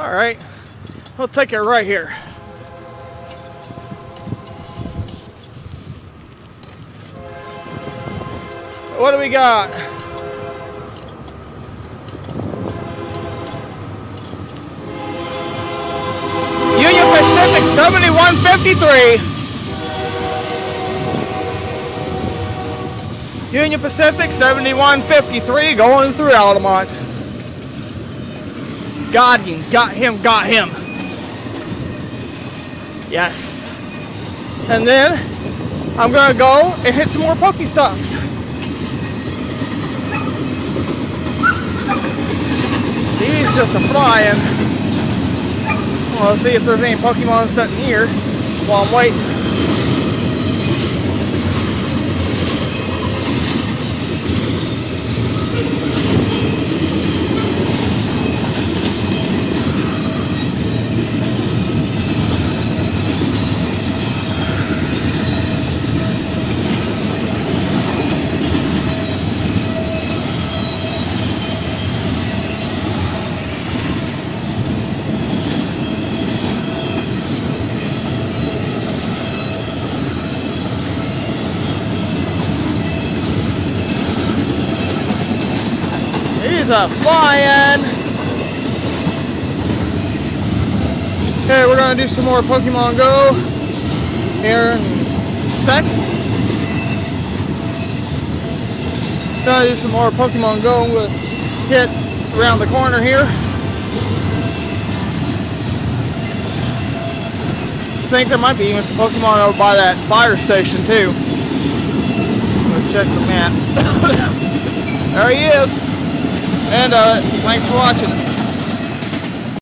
All right, we'll take it right here. What do we got? Union Pacific 7153. Union Pacific 7153 going through Altamont. Got him, got him, got him. Yes. And then I'm gonna go and hit some more Pokestops. He's just a flying. Well, let's see if there's any Pokemon sitting here while I'm waiting. He's a flying. Okay, we're gonna do some more Pokemon Go here in a sec. Gonna do some more Pokemon Go. I'm gonna hit around the corner here. Think there might be even some Pokemon over by that fire station too. Let's check the map. there he is. And uh, thanks for watching.